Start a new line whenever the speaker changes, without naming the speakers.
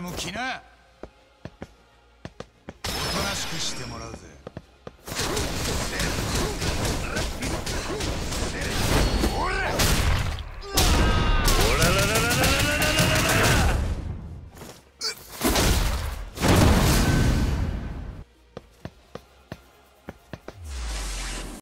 でも来な。おとなしくしてもらうぜ